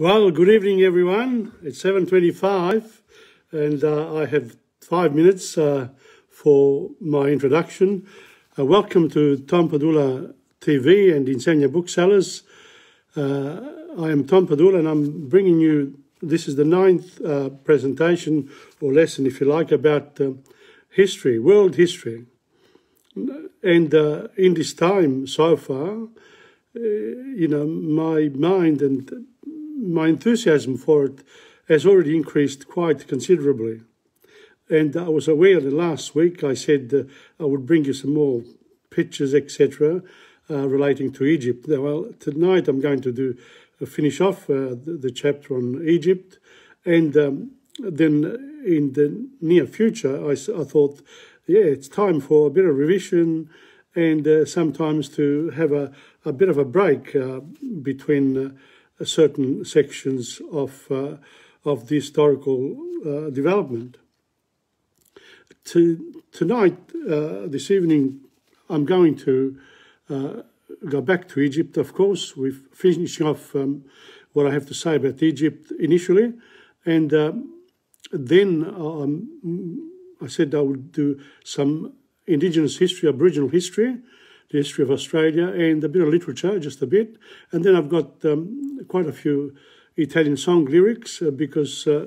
Well, good evening, everyone. It's 7.25 and uh, I have five minutes uh, for my introduction. Uh, welcome to Tom Padula TV and Insegna Booksellers. Uh, I am Tom Padula and I'm bringing you, this is the ninth uh, presentation or lesson, if you like, about uh, history, world history. And in this time so far, you know, my mind and my enthusiasm for it has already increased quite considerably. And I was aware that last week I said uh, I would bring you some more pictures, etc., uh, relating to Egypt. Well, tonight I'm going to do uh, finish off uh, the, the, chapter on Egypt, and um, then in the near future, I, I, thought, yeah, it's time for a bit of revision, and uh, sometimes to have a, a bit of a break uh, between certain sections of, uh, of the historical uh, development. To, tonight, uh, this evening, I'm going to go back to Egypt, of course. We're finishing off um, what I have to say about Egypt initially, and um, then um, I said I would do some indigenous history, Aboriginal history, the history of Australia, and a bit of literature, just a bit. And then I've got um, quite a few Italian song lyrics uh, because uh,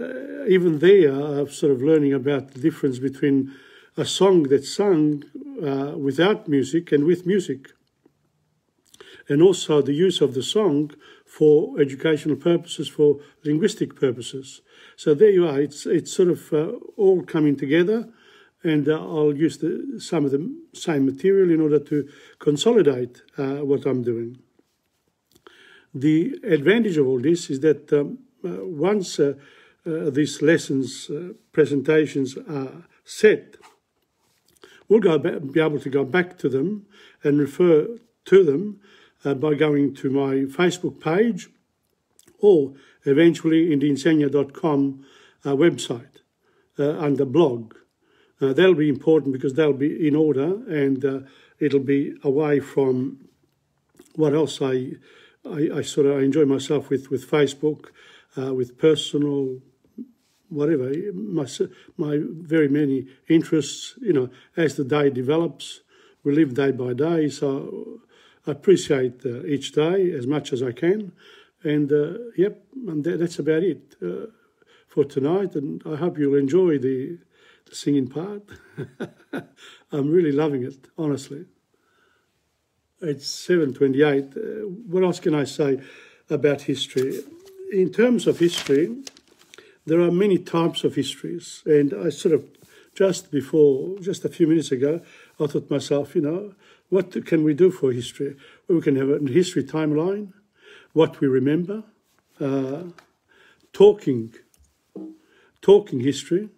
uh, even there I'm sort of learning about the difference between a song that's sung uh, without music and with music. And also the use of the song for educational purposes, for linguistic purposes. So there you are. It's it's sort of uh, all coming together and uh, I'll use the, some of the same material in order to consolidate uh, what I'm doing. The advantage of all this is that um, uh, once uh, uh, these lessons, uh, presentations are set, we'll go be able to go back to them and refer to them by going to my Facebook page or eventually in the insegna.com website under blog. Uh, that'll be important because they'll be in order and uh, it'll be away from what else I, I, I, sort of enjoy myself with, with Facebook, uh, with personal, whatever, my, my very many interests, you know, as the day develops, we live day by day. So I appreciate uh, each day as much as I can. And uh, yep, and that, that's about it uh, for tonight. And I hope you'll enjoy the singing part. I'm really loving it, honestly. It's 728. Uh, what else can I say about history? In terms of history, there are many types of histories. And I sort of, just before, just a few minutes ago, I thought myself, you know, what can we do for history? Well, we can have a history timeline, what we remember, uh, talking, talking history,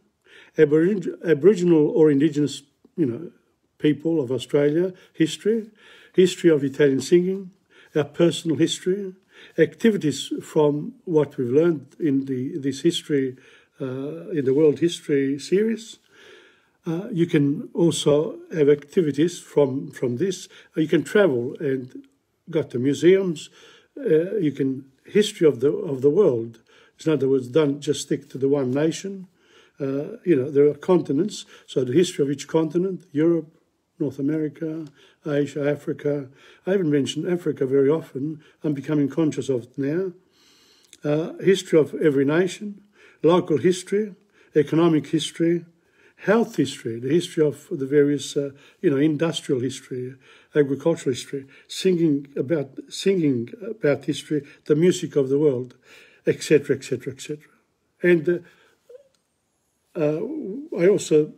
Aboriginal or Indigenous, you know, people of Australia, history, history of Italian singing, our personal history, activities from what we've learned in the this history, uh, in the World History series. Uh, you can also have activities from from this. You can travel and go to museums. Uh, you can history of the of the world. In other words, don't just stick to the one nation. Uh, you know, there are continents, so the history of each continent, Europe, North America, Asia, Africa. I haven't mentioned Africa very often. I'm becoming conscious of it now. Uh, history of every nation, local history, economic history, health history, the history of the various, uh, you know, industrial history, agricultural history, singing about singing about history, the music of the world, etc., etc., etc. And uh, uh, I also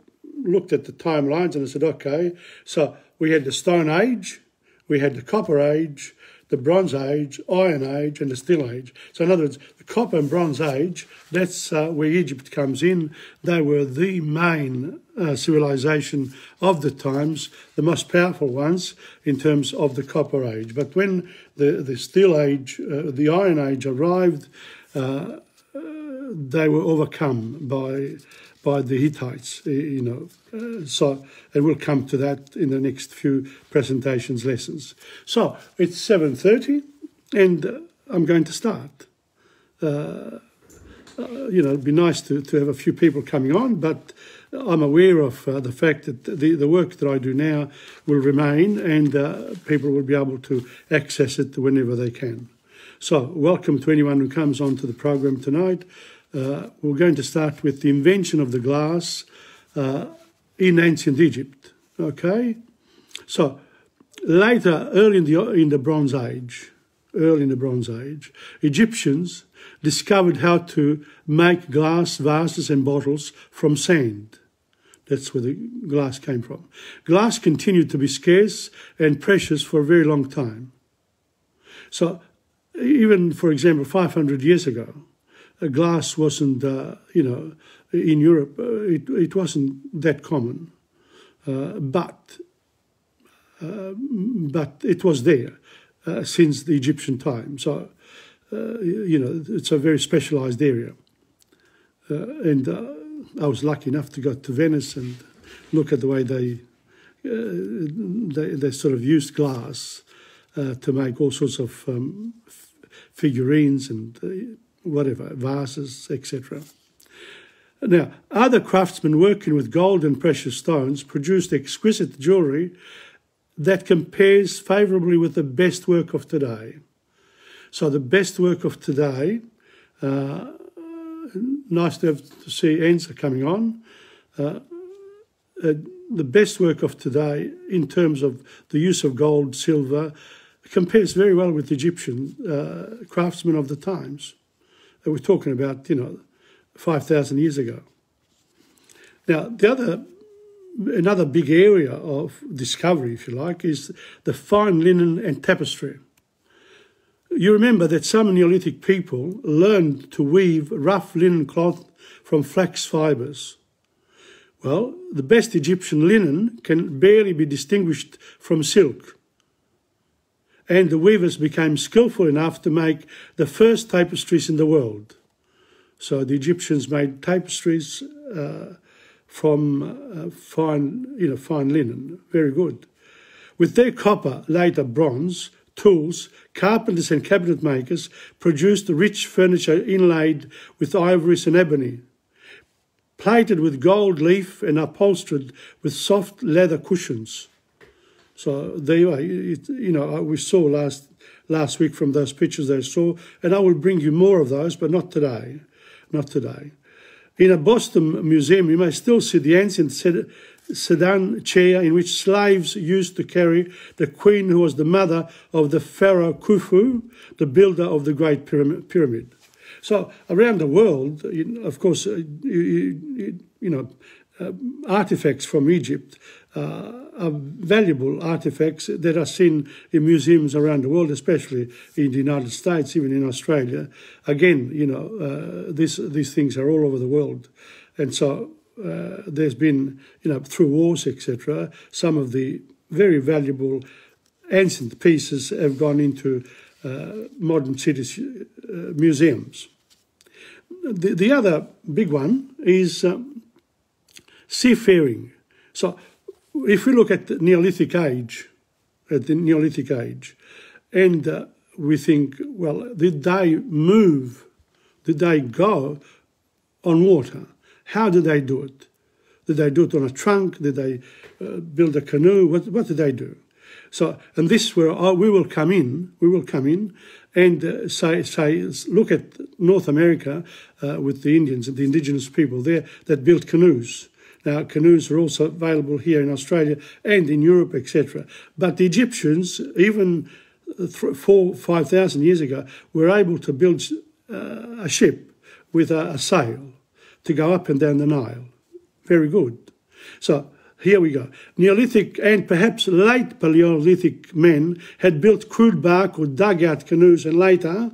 looked at the timelines and I said, okay, so we had the Stone Age, we had the Copper Age, the Bronze Age, Iron Age, and the Steel Age. So, in other words, the Copper and Bronze Age, that's uh, where Egypt comes in. They were the main uh, civilization of the times, the most powerful ones in terms of the Copper Age. But when the, the Steel Age, uh, the Iron Age arrived, uh, they were overcome by by the Hittites, you know. Uh, so, and we'll come to that in the next few presentations lessons. So it's seven thirty, and uh, I'm going to start. uh, uh, you know, it'd be nice to, to have a few people coming on, but I'm aware of uh, the fact that the, the work that I do now will remain and uh, people will be able to access it whenever they can. So, welcome to anyone who comes onto the program tonight. Uh, we're going to start with the invention of the glass uh, in ancient Egypt. Okay? So, later, early in the, in the Bronze Age, early in the Bronze Age, Egyptians discovered how to make glass vases and bottles from sand. That's where the glass came from. Glass continued to be scarce and precious for a very long time. So, even for example, 500 years ago, glass wasn't, uh, you know, in Europe, uh, it, it wasn't that common. Uh, but, uh, but it was there uh, since the Egyptian time. So, you know, it's a very specialized area. And I was lucky enough to go to Venice and look at the way they they, they, sort of used glass to make all sorts of um, figurines and whatever, vases, etc. Now, other craftsmen working with gold and precious stones produced exquisite jewellery that compares favourably with the best work of today. So the best work of today, uh, nice to, have, to see Enza coming on. Uh, uh, the best work of today in terms of the use of gold, silver, compares very well with Egyptian uh, craftsmen of the times. We're talking about, you know, 5,000 years ago. Now, the other, another big area of discovery, if you like, is the fine linen and tapestry. You remember that some Neolithic people learned to weave rough linen cloth from flax fibres. Well, the best Egyptian linen can barely be distinguished from silk. And the weavers became skillful enough to make the first tapestries in the world. So the Egyptians made tapestries uh, from uh, fine, you know, fine linen. Very good. With their copper, later bronze, tools, carpenters and cabinet makers produced rich furniture inlaid with ivories and ebony, plated with gold leaf and upholstered with soft leather cushions. So there you are. It, you know, we saw last last week from those pictures they saw, and I will bring you more of those, but not today. Not today. In a Boston museum, you may still see the ancient sedan chair in which slaves used to carry the queen who was the mother of the pharaoh Khufu, the builder of the Great Pyramid. So around the world, of course, uh, you, know, uh, artifacts from Egypt uh, valuable artifacts that are seen in museums around the world, especially in the United States, even in Australia. Again, you know, uh, this, these things are all over the world. And so uh, there's been, you know, through wars, etc., some of the very valuable ancient pieces have gone into uh, modern cities uh, museums. The, the other big one is um, seafaring. So if we look at the Neolithic age, at the Neolithic age, and uh, we think, well, did they move? Did they go on water? How did they do it? Did they do it on a trunk? Did they uh, build a canoe? What, what did they do? So, and this is where uh, we will come in. We will come in and uh, say, say, look at North America uh, with the Indians and the indigenous people there that built canoes. Now, canoes are also available here in Australia and in Europe, etc. But the Egyptians, even four, five thousand years ago, were able to build uh, a ship with a, a sail to go up and down the Nile. Very good. So here we go. Neolithic and perhaps late Paleolithic men had built crude bark or dugout canoes and later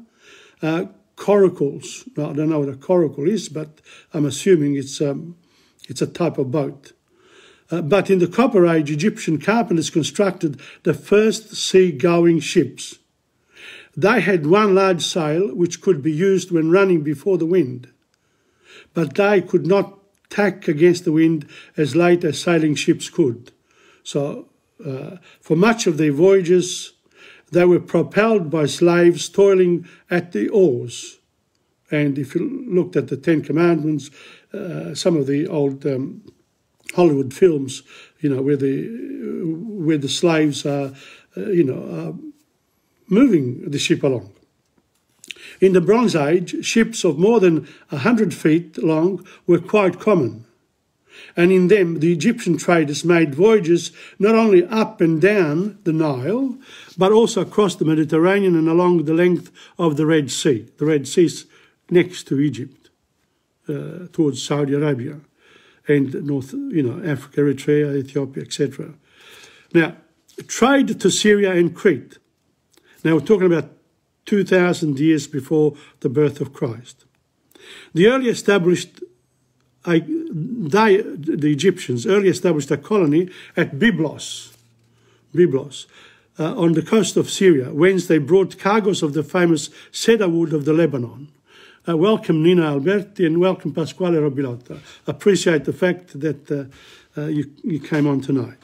uh, coracles. Now, I don't know what a coracle is, but I'm assuming it's, um, it's a type of boat. Uh, but in the Copper Age, Egyptian carpenters constructed the first sea-going ships. They had one large sail which could be used when running before the wind but they could not tack against the wind as late as sailing ships could. So, uh, for much of their voyages, they were propelled by slaves toiling at the oars. And if you looked at the Ten Commandments, uh, some of the old um, Hollywood films, you know, where the where the slaves are, uh, you know, moving the ship along. In the Bronze Age, ships of more than a 100 feet long were quite common. And in them, the Egyptian traders made voyages not only up and down the Nile, but also across the Mediterranean and along the length of the Red Sea. The Red Sea is next to Egypt, towards Saudi Arabia and North, you know, Africa, Eritrea, Ethiopia, etc. Now, trade to Syria and Crete. Now, we're talking about 2,000 years before the birth of Christ. The early established, they, the Egyptians, early established a colony at Byblos, Byblos uh, on the coast of Syria, whence they brought cargoes of the famous cedar wood of the Lebanon. Uh, welcome, Nina Alberti, and welcome, Pasquale Robilotta. Appreciate the fact that uh, uh, you, you came on tonight.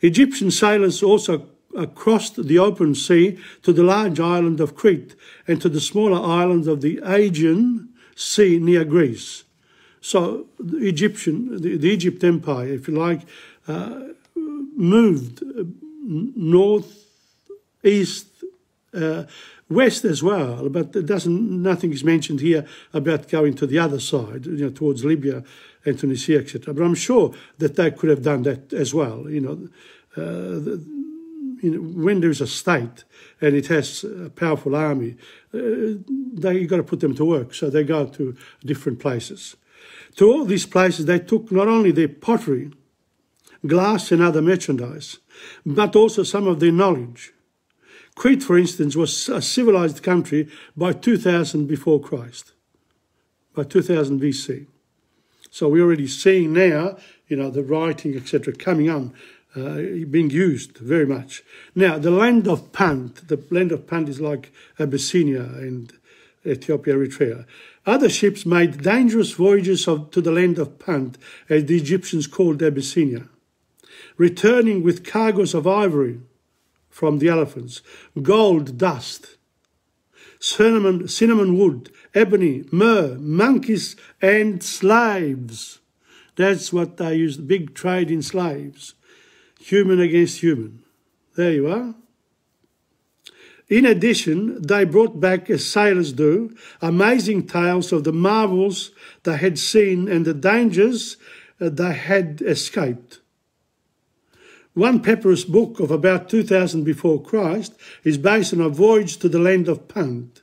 Egyptian sailors also crossed the open sea to the large island of Crete and to the smaller islands of the Aegean Sea near Greece. So the Egyptian, the, the Egypt Empire, if you like, uh, moved north, east, uh, west as well, but it doesn't. Nothing is mentioned here about going to the other side, you know, towards Libya and Tunisia, etc. But I'm sure that they could have done that as well. You know, uh, the, you know, when there's a state and it has a powerful army, uh, they you got to put them to work. So they go to different places. To all these places, they took not only their pottery, glass, and other merchandise, but also some of their knowledge. Crete, for instance, was a civilized country by 2000 before Christ, by 2000 BC. So we're already seeing now, you know, the writing, etc., coming on uh, being used very much. Now, the land of Punt, the land of Punt is like Abyssinia and Ethiopia, Eritrea. Other ships made dangerous voyages of, to the land of Punt, as the Egyptians called Abyssinia, returning with cargoes of ivory from the elephants, gold dust, cinnamon, cinnamon wood, ebony, myrrh, monkeys, and slaves. That's what they used, big trade in slaves human against human. There you are. In addition, they brought back, as sailors do, amazing tales of the marvels they had seen and the dangers uh, they had escaped. One papyrus book of about 2000 before Christ is based on a voyage to the land of Punt.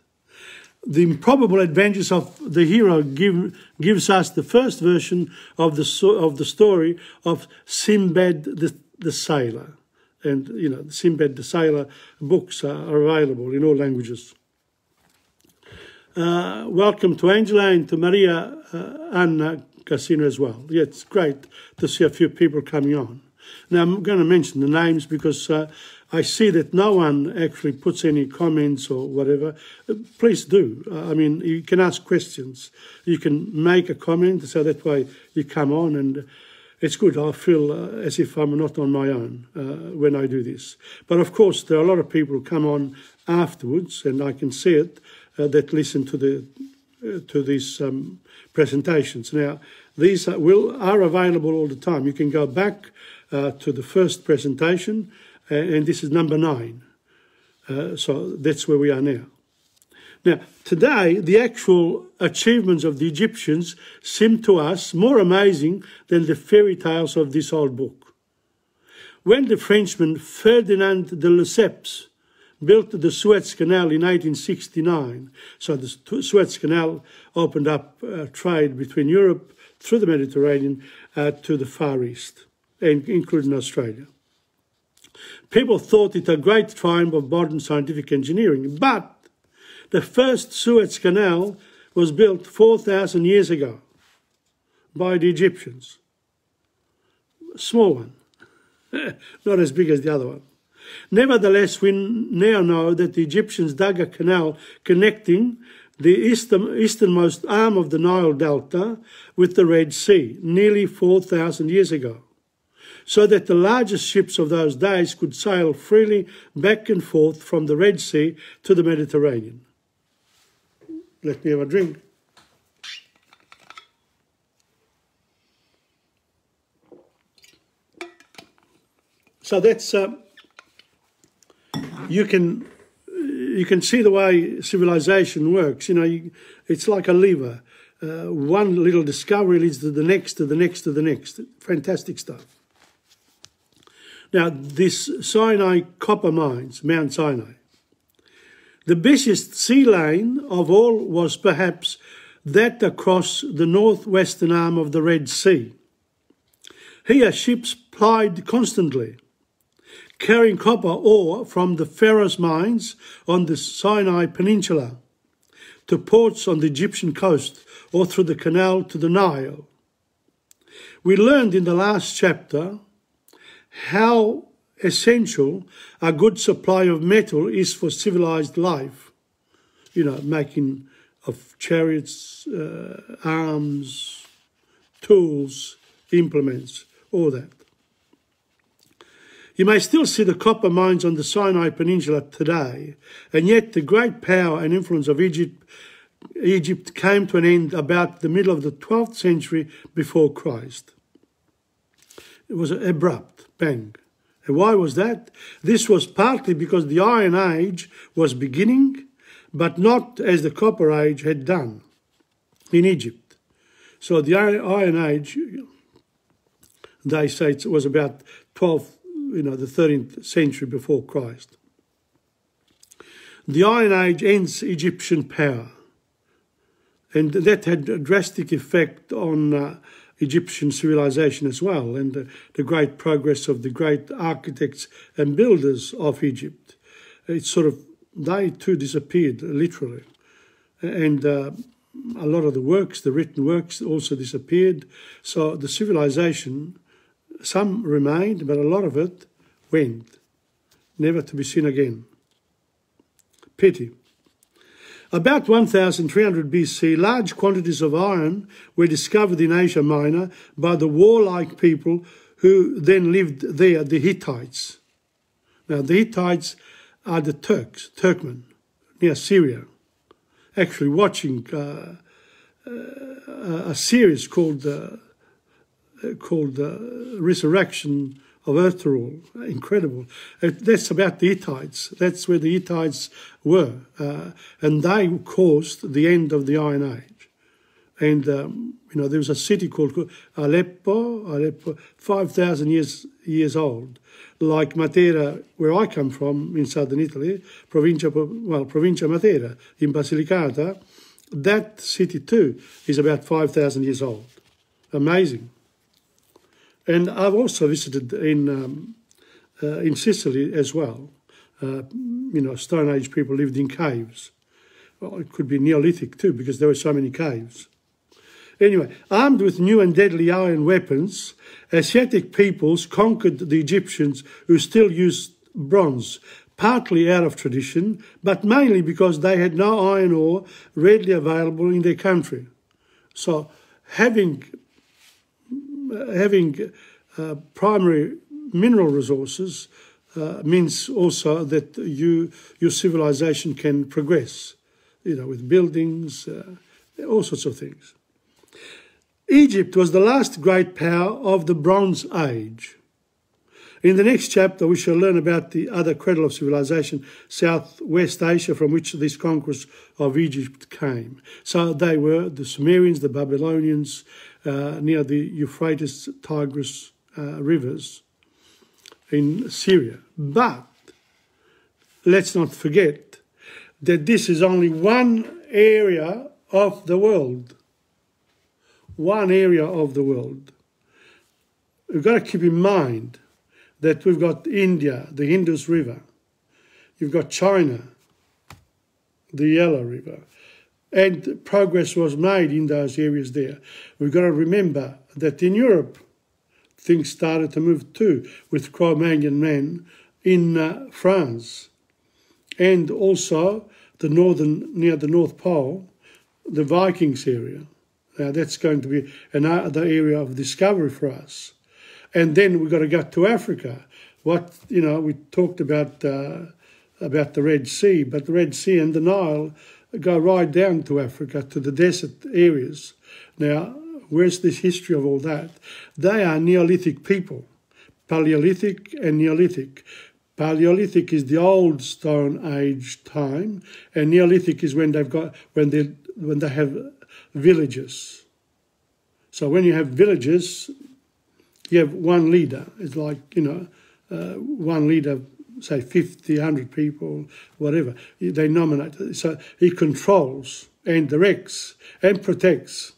The improbable adventures of the hero give, gives us the first version of the, of the story of Sinbad the the Sailor. And, you know, Sinbad the Sailor books are available in all languages. Uh, welcome to Angela and to Maria uh, Anna Casino as well. Yeah, it's great to see a few people coming on. Now, I'm going to mention the names because uh, I see that no one actually puts any comments or whatever. Uh, please do. Uh, I mean, you can ask questions. You can make a comment so that way you come on and it's good. I feel uh, as if I'm not on my own uh, when I do this. But of course, there are a lot of people who come on afterwards, and I can see it uh, that listen to the uh, to these um, presentations. Now, these are, will are available all the time. You can go back uh, to the first presentation, and this is number nine. Uh, so that's where we are now. Now, today, the actual achievements of the Egyptians seem to us more amazing than the fairy tales of this old book. When the Frenchman Ferdinand de Lesseps built the Suez Canal in 1869, so the Suez Canal opened up uh, trade between Europe through the Mediterranean uh, to the Far East, including Australia. People thought it a great triumph of modern scientific engineering, but the first Suez Canal was built 4,000 years ago by the Egyptians. Small one, not as big as the other one. Nevertheless, we now know that the Egyptians dug a canal connecting the eastern, easternmost arm of the Nile Delta with the Red Sea nearly 4,000 years ago, so that the largest ships of those days could sail freely back and forth from the Red Sea to the Mediterranean. Let me have a drink. So that's uh, you can you can see the way civilization works. You know, you, it's like a lever. Uh, one little discovery leads to the next, to the next, to the next. Fantastic stuff. Now, this Sinai copper mines, Mount Sinai. The busiest sea lane of all was perhaps that across the northwestern arm of the Red Sea. Here ships plied constantly, carrying copper ore from the Pharaoh's mines on the Sinai Peninsula to ports on the Egyptian coast or through the canal to the Nile. We learned in the last chapter how essential a good supply of metal is for civilized life. You know, making of chariots, uh, arms, tools, implements, all that. You may still see the copper mines on the Sinai Peninsula today, and yet the great power and influence of Egypt, Egypt came to an end about the middle of the 12th century before Christ. It was abrupt, bang. And why was that? This was partly because the Iron Age was beginning, but not as the Copper Age had done in Egypt. So the Iron Age, they say it was about 12 you know, the 13th century before Christ. The Iron Age ends Egyptian power, and that had a drastic effect on uh, Egyptian civilization as well, and uh, the great progress of the great architects and builders of Egypt. It sort of, they too disappeared, literally. And uh, a lot of the works, the written works, also disappeared. So the civilization some remained, but a lot of it went, never to be seen again. Pity. About 1300 BC, large quantities of iron were discovered in Asia Minor by the warlike people who then lived there, the Hittites. Now, the Hittites are the Turks, Turkmen, near Syria. Actually, watching uh, uh, a series called uh, called uh, Resurrection Ertugrul. Incredible. Uh, that's about the Hittites. That's where the Hittites were. Uh, and they caused the end of the Iron Age. And, um, you know, there was a city called Aleppo, Aleppo 5,000 years, years old. Like Matera, where I come from in southern Italy, Provincia, well, Provincia Matera in Basilicata, that city too is about 5,000 years old. Amazing. And I've also visited in um, uh, in Sicily as well. Uh, you know, Stone Age people lived in caves. Well, it could be Neolithic too, because there were so many caves. Anyway, armed with new and deadly iron weapons, Asiatic peoples conquered the Egyptians who still used bronze, partly out of tradition, but mainly because they had no iron ore readily available in their country. So having having uh, primary mineral resources uh, means also that you your civilization can progress, you know, with buildings, uh, all sorts of things. Egypt was the last great power of the Bronze Age. In the next chapter, we shall learn about the other cradle of civilization, Southwest Asia, from which this conquest of Egypt came. So they were the Sumerians, the Babylonians, uh, near the Euphrates Tigris uh, rivers in Syria. But let's not forget that this is only one area of the world. One area of the world. We've got to keep in mind that we've got India, the Indus River. You've got China, the Yellow River and progress was made in those areas there. We've got to remember that in Europe, things started to move too with Cro-Magnon men in uh, France, and also the northern near the North Pole, the Vikings area. Now that's going to be another area of discovery for us. And then we've got to go to Africa. What you know, we talked about uh, about the Red Sea, but the Red Sea and the Nile go right down to Africa, to the desert areas. Now, where's this history of all that? They are Neolithic people. Paleolithic and Neolithic. Paleolithic is the old Stone Age time, and Neolithic is when they've got when they when they have villages. So when you have villages, you have one leader. It's like you know, uh, one leader, say 50, 100 people, whatever. They nominate. So he controls and directs and protects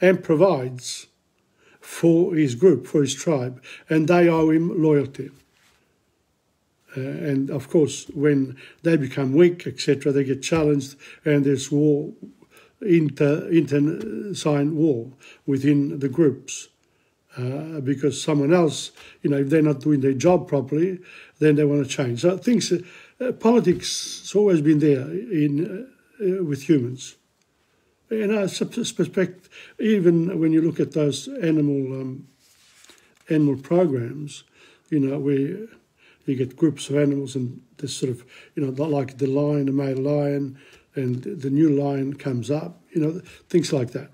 and provides for his group, for his tribe, and they owe him loyalty. Uh, and of course, when they become weak, etc., they get challenged, and there's war, internecine war within the groups. Uh, because someone else, you know, if they're not doing their job properly, then they want to change. So things, uh, politics has always been there in uh, with humans. And I suspect even when you look at those animal um, animal programs, you know, where you get groups of animals and this sort of, you know, like the lion, the male lion, and the new lion comes up, you know, things like that.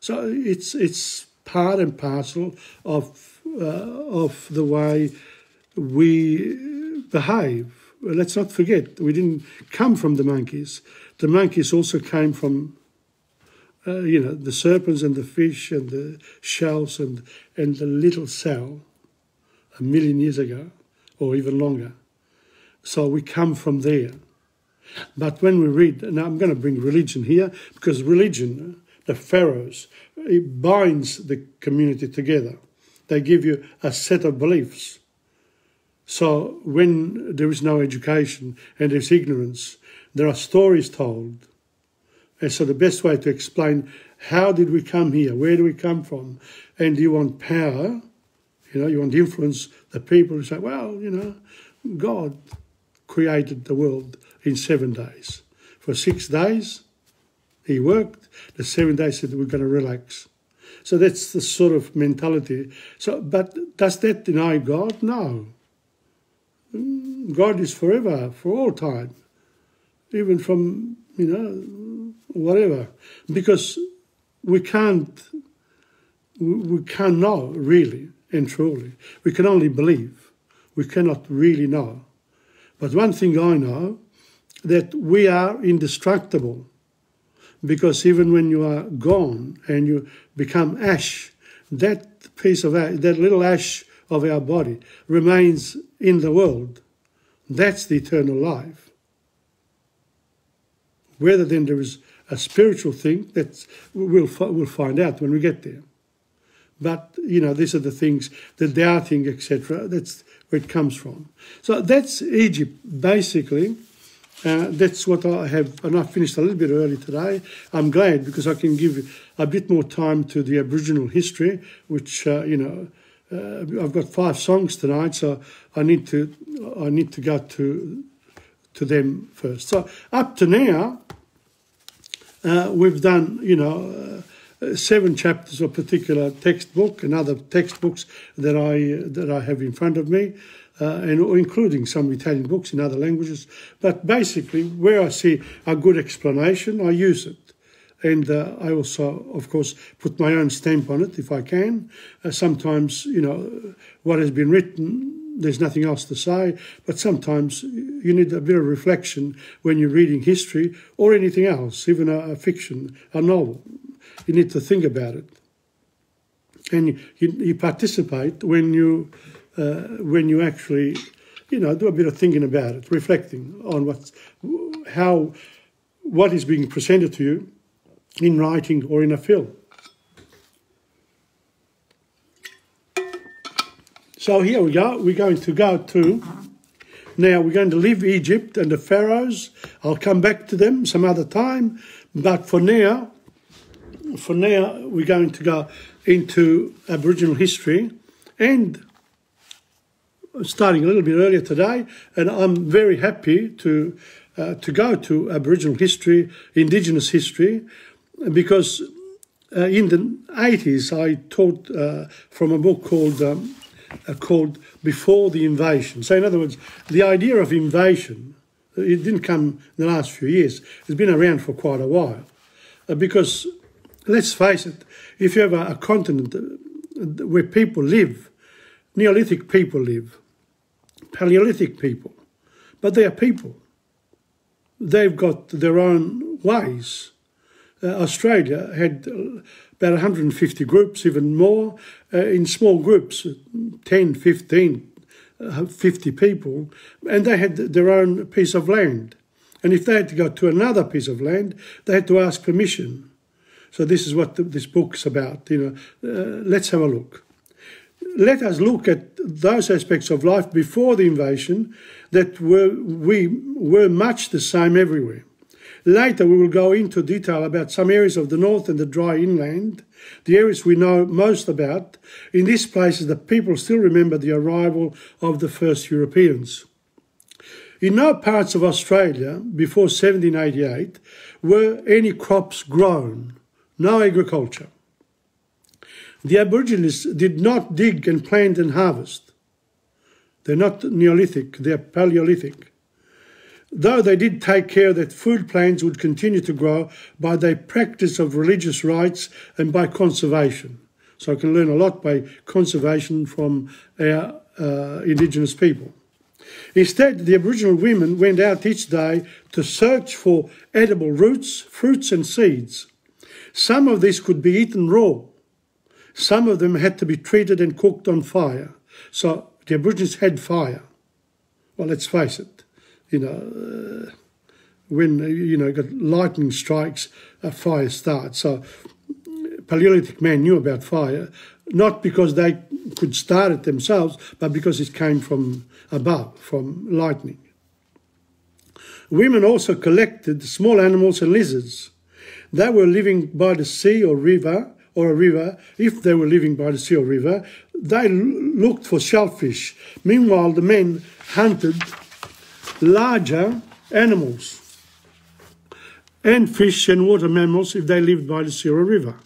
So it's it's part and parcel of uh, of the way we behave. Let's not forget we didn't come from the monkeys. The monkeys also came from uh, you know, the serpents and the fish and the shells and, and the little cell a million years ago or even longer. So we come from there. But when we read, now I'm going to bring religion here because religion, the pharaohs, it binds the community together. They give you a set of beliefs. So when there is no education and there's ignorance, there are stories told and so the best way to explain how did we come here? Where do we come from? And you want power, you know, you want to influence the people who say, well, you know, God created the world in seven days. For six days, he worked. The seven days said we're going to relax. So that's the sort of mentality. So, but does that deny God? No. Mm, God is forever, for all time, even from you know whatever, because we can't, we can't know really and truly. We can only believe. We cannot really know. But one thing I know, that we are indestructible, because even when you are gone and you become ash, that piece of ash, that little ash of our body remains in the world. That's the eternal life. Whether then there is a spiritual thing that's, we'll we'll find out when we get there. But you know, these are the things, the doubting, etc. That's where it comes from. So that's Egypt, basically. Uh, that's what I have, and I finished a little bit early today. I'm glad because I can give a bit more time to the Aboriginal history, which uh, you know. Uh, I've got five songs tonight, so I need to I need to go to to them first. So up to now, uh, we've done, you know, uh, seven chapters of particular textbook and other textbooks that I that I have in front of me, uh, and including some Italian books in other languages. But basically, where I see a good explanation, I use it. And uh, I also, of course, put my own stamp on it if I can. Uh, sometimes, you know, what has been written there's nothing else to say. But sometimes you need a bit of reflection when you're reading history or anything else, even a, a fiction, a novel. You need to think about it, and you, you, you participate when you uh, when you actually, you know, do a bit of thinking about it, reflecting on what's how what is being presented to you in writing or in a film. So here we go. We're going to go to now. We're going to leave Egypt and the pharaohs. I'll come back to them some other time. But for now, for now, we're going to go into Aboriginal history and starting a little bit earlier today. And I'm very happy to uh, to go to Aboriginal history, Indigenous history, because uh, in the 80s I taught uh, from a book called um, uh, called before the invasion. So, in other words, the idea of invasion, it didn't come in the last few years. It's been around for quite a while. Uh, because, let's face it, if you have a, a continent uh, where people live, Neolithic people live, Paleolithic people, but they are people. They've got their own ways. Uh, Australia had about 150 groups, even more, uh, in small groups, 10, 15, uh, 50 people, and they had their own piece of land. And if they had to go to another piece of land, they had to ask permission. So this is what the, this book's about. You know, uh, let's have a look. Let us look at those aspects of life before the invasion that were we were much the same everywhere. Later, we will go into detail about some areas of the north and the dry inland, the areas we know most about. In these places, the people still remember the arrival of the first Europeans. In no parts of Australia before 1788 were any crops grown, no agriculture. The Aborigines did not dig and plant and harvest. They're not Neolithic, they're Paleolithic. Though they did take care that food plants would continue to grow by their practice of religious rites and by conservation. So I can learn a lot by conservation from our uh, Indigenous people. Instead, the Aboriginal women went out each day to search for edible roots, fruits, and seeds. Some of this could be eaten raw. Some of them had to be treated and cooked on fire. So the Aborigines had fire. Well, let's face it, you know, uh, when, you know, got lightning strikes, a fire starts. So Paleolithic man knew about fire, not because they could start it themselves, but because it came from above, from lightning. Women also collected small animals and lizards. They were living by the sea or river, or a river. If they were living by the sea or river, they looked for shellfish. Meanwhile, the men hunted larger animals and fish and water mammals if they lived by the sea or river.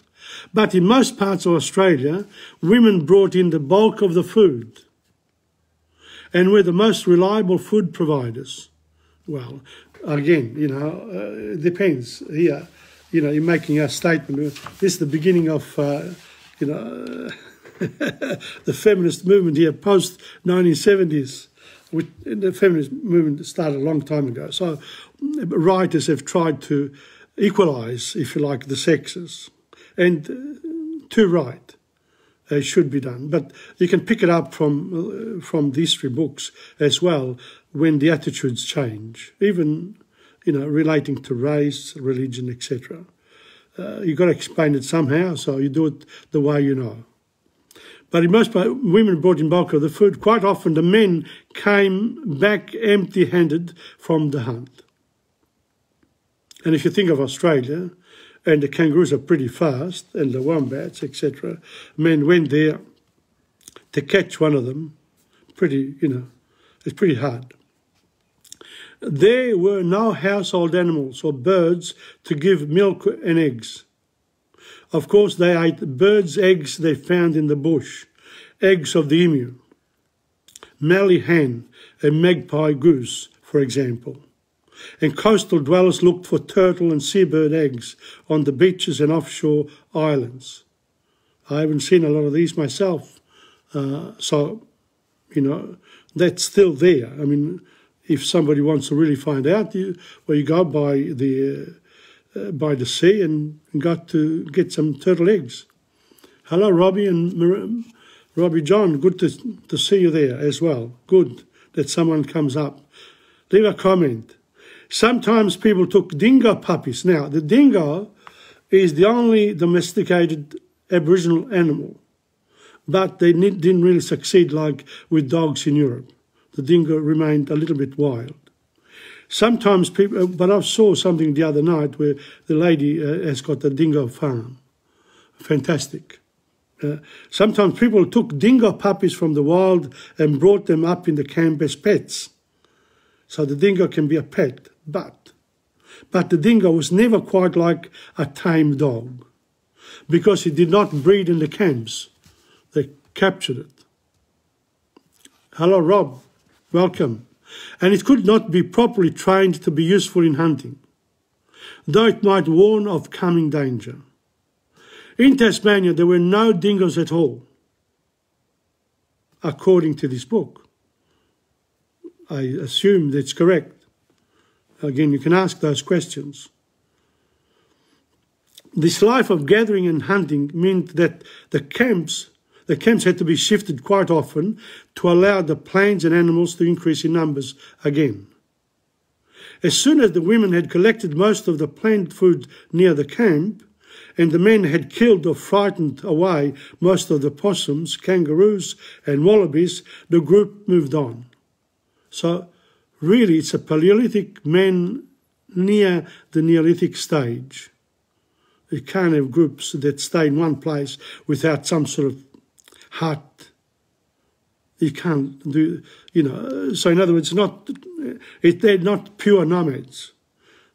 But in most parts of Australia, women brought in the bulk of the food and were the most reliable food providers. Well, again, you know, uh, it depends here. You know, you're making a statement. This is the beginning of, uh, you know, the feminist movement here post 1970s. Which, the feminist movement started a long time ago. So writers have tried to equalise, if you like, the sexes. And uh, to right uh, should be done. But you can pick it up from uh, from three books as well when the attitudes change, even you know relating to race, religion, etc. Uh, you've got to explain it somehow, so you do it the way you know. But in most women brought in bulk of the food. Quite often, the men came back empty-handed from the hunt. And if you think of Australia, and the kangaroos are pretty fast, and the wombats, etc. Men went there to catch one of them. Pretty, you know, it's pretty hard. There were no household animals or birds to give milk and eggs. Of course, they ate birds' eggs they found in the bush, eggs of the emu, mallee hen, and magpie goose, for example and coastal dwellers looked for turtle and seabird eggs on the beaches and offshore islands. I haven't seen a lot of these myself, uh, so you know that's still there. I mean, if somebody wants to really find out, you, well, you go by the uh, by the sea and, and got to get some turtle eggs. Hello, Robbie and Mar- Robbie John. Good to to see you there as well. Good that someone comes up. Leave a comment. Sometimes people took dingo puppies. Now, the dingo is the only domesticated Aboriginal animal, but they didn't really succeed like with dogs in Europe. The dingo remained a little bit wild. Sometimes people, uh, but I saw something the other night where the lady uh, has got a dingo farm. Fantastic. Uh, sometimes people took dingo puppies from the wild and brought them up in the camp as pets. So the dingo can be a pet. But, but the dingo was never quite like a tame dog because it did not breed in the camps. They captured it. Hello, Rob. Welcome. And it could not be properly trained to be useful in hunting, though it might warn of coming danger. In Tasmania, there were no dingoes at all. according to this book. I assume that's correct. Again, you can ask those questions. This life of gathering and hunting meant that the camps the camps had to be shifted quite often to allow the planes and animals to increase in numbers again. As soon as the women had collected most of the plant food near the camp, and the men had killed or frightened away most of the possums, kangaroos, and wallabies, the group moved on. So, really, it's a Paleolithic man near the Neolithic stage. You can't have groups that stay in one place without some sort of hut. You can't do, you know. So, in other words, not it, they're not pure nomads.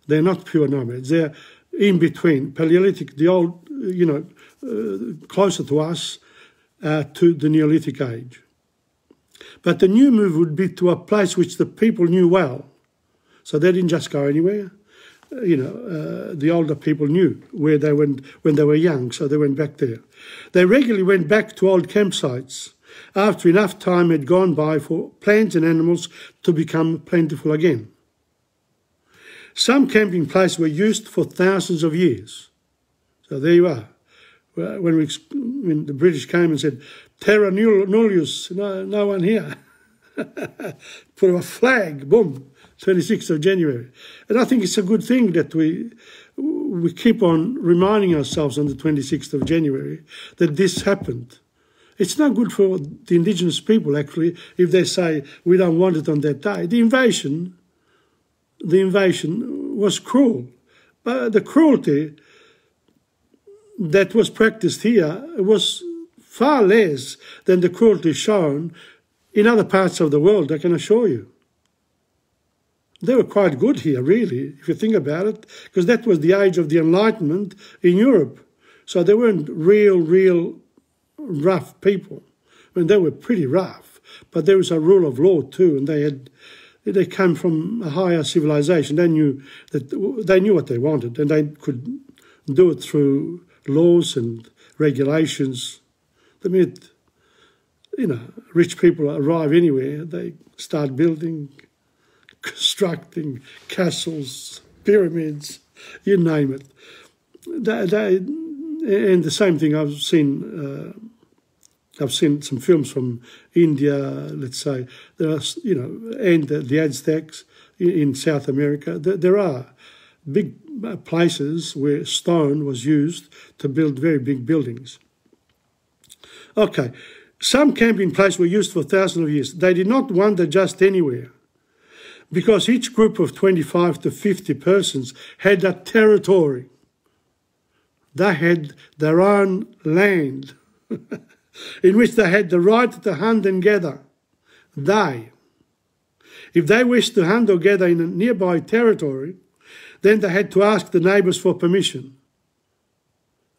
They're not pure nomads. They're in between Paleolithic, the old, you know, uh, closer to us, uh, to the Neolithic age. But the new move would be to a place which the people knew well. So they didn't just go anywhere. You know, uh, the older people knew where they went when they were young, so they went back there. They regularly went back to old campsites after enough time had gone by for plants and animals to become plentiful again. Some camping places were used for thousands of years. So there you are. When, we, when the British came and said, Terra nullius, no, no one here. Put a flag, boom, 26th of January. And I think it's a good thing that we we keep on reminding ourselves on the 26th of January that this happened. It's not good for the indigenous people, actually, if they say we don't want it on that day. The invasion, the invasion was cruel. But the cruelty that was practiced here was far less than the cruelty shown in other parts of the world, I can assure you. They were quite good here, really, if you think about it, because that was the age of the Enlightenment in Europe. So they weren't real, real rough people. I mean, they were pretty rough, but there was a rule of law too, and they had they came from a higher civilization. They knew that they knew what they wanted, and they could do it through laws and regulations. The minute you know rich people arrive anywhere, they start building, constructing castles, pyramids, you name it. They, they, and the same thing I've seen. Uh, I've seen some films from India, let's say, there are, you know, and the, the Aztecs in South America. There, there are big uh, places where stone was used to build very big buildings. Okay, some camping places were used for thousands of years. They did not wander just anywhere because each group of 25 to 50 persons had a territory. They had their own land. in which they had the right to hunt and gather. They. If they wished to hunt or gather in a nearby territory, then they had to ask the neighbours for permission.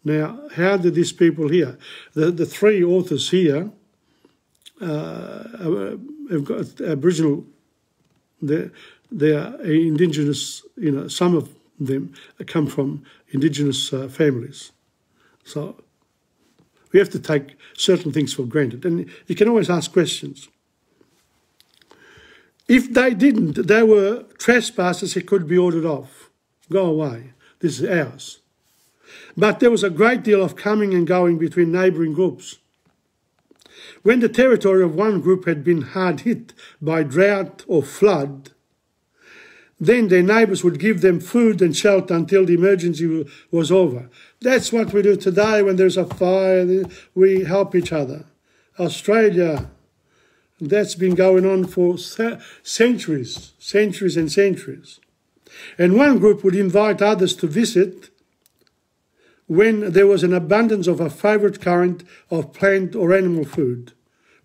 Now, how did these people here? The, the three authors here uh, have got Aboriginal, they're, they are indigenous, you know, some of them come from indigenous uh, families. So we have to take certain things for granted. And you can always ask questions. If they didn't, they were trespassers, it could be ordered off. Go away. This is ours. But there was a great deal of coming and going between neighbouring groups. When the territory of one group had been hard hit by drought or flood, then their neighbours would give them food and shelter until the emergency was over. That's what we do today when there's a fire, we help each other. Australia, that's been going on for centuries, centuries and centuries. And one group would invite others to visit when there was an abundance of a favourite kind of plant or animal food.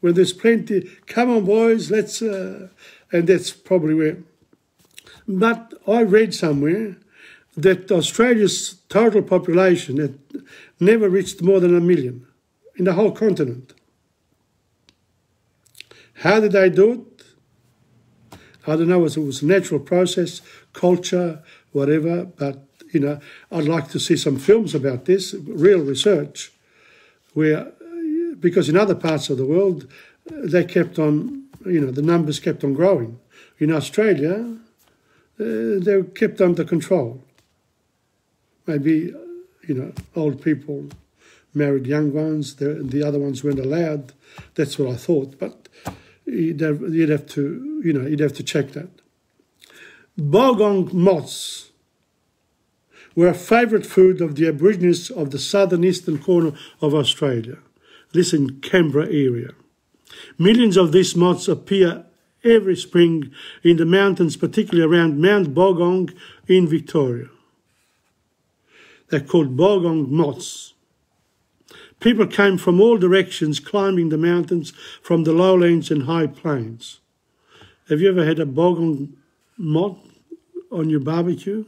When there's plenty, come on, boys, let's. Uh, and that's probably where but I read somewhere that Australia's total population had never reached more than a million in the whole continent. How did they do it? I don't know, it was a natural process, culture, whatever, but you know, I'd like to see some films about this, real research, where because in other parts of the world they kept on, you know, the numbers kept on growing. In Australia, uh, they were kept under control. Maybe, you know, old people married young ones, the, the other ones weren't allowed. That's what I thought. But you'd have, you'd have to, you know, you'd have to check that. Bogong moths were a favourite food of the Aborigines of the southern eastern corner of Australia, this in Canberra area. Millions of these moths appear every spring in the mountains, particularly around Mount Bogong in Victoria. They're called Bogong moths. People came from all directions climbing the mountains from the lowlands and high plains. Have you ever had a Bogong moth on your barbecue?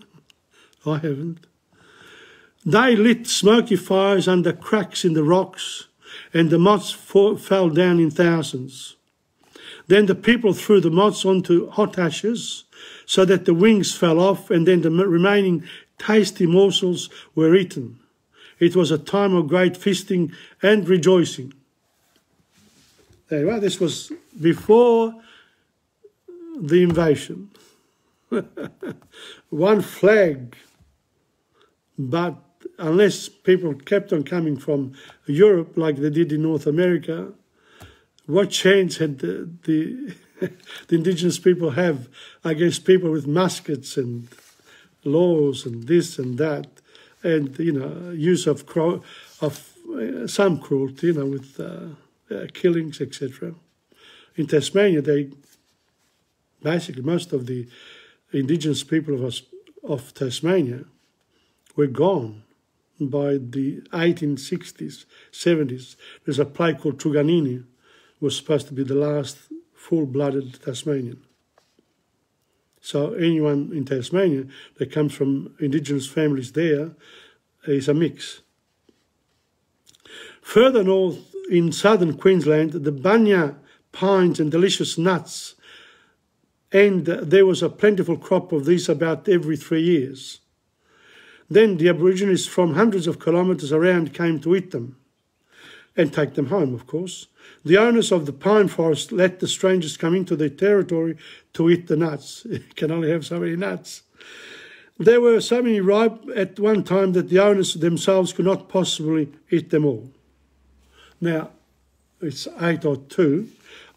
I haven't. They lit smoky fires under cracks in the rocks, and the moths fell down in thousands. Then the people threw the moths onto hot ashes so that the wings fell off, and then the remaining tasty morsels were eaten. It was a time of great feasting and rejoicing. There you are. This was before the invasion. One flag. But unless people kept on coming from Europe like they did in North America, what chance had the, the, the indigenous people have against people with muskets and laws and this and that, and you know use of of uh, some cruelty, you know, with uh, uh, killings, etc. In Tasmania, they basically most of the indigenous people of, of Tasmania were gone by the 1860s, 70s. There's a play called Truganini, was supposed to be the last full-blooded Tasmanian. So anyone in Tasmania that comes from indigenous families there is a mix. Further north in southern Queensland, the bunya pines and delicious nuts, and there was a plentiful crop of these about every three years. Then the Aborigines from hundreds of kilometres around came to eat them and take them home, of course. The owners of the pine forest let the strangers come into their territory to eat the nuts. You can only have so many nuts. There were so many ripe at one time that the owners themselves could not possibly eat them all. Now, it's eight or two.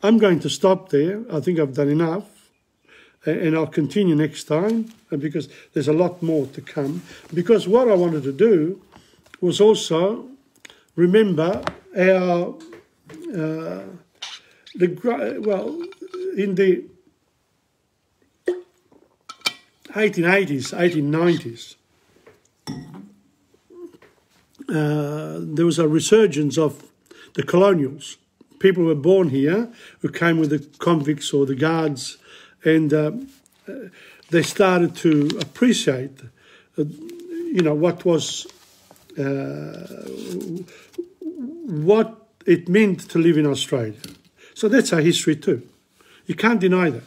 I'm going to stop there. I think I've done enough. And I'll continue next time because there's a lot more to come. Because what I wanted to do was also remember our uh, the well in the 1880s, 1890s, uh, there was a resurgence of the colonials. People were born here who came with the convicts or the guards, and uh, they started to appreciate, uh, you know, what was uh, what it meant to live in Australia. So that's our history too. You can't deny that.